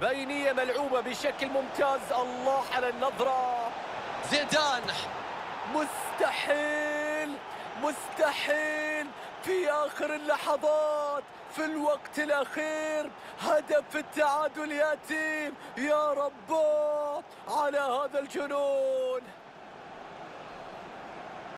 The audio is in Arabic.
بينية ملعوبة بشكل ممتاز. الله على النظرة. زيدان. مستحيل مستحيل في آخر اللحظات. في الوقت الأخير هدف التعادل يأتي يا رب على هذا الجنون.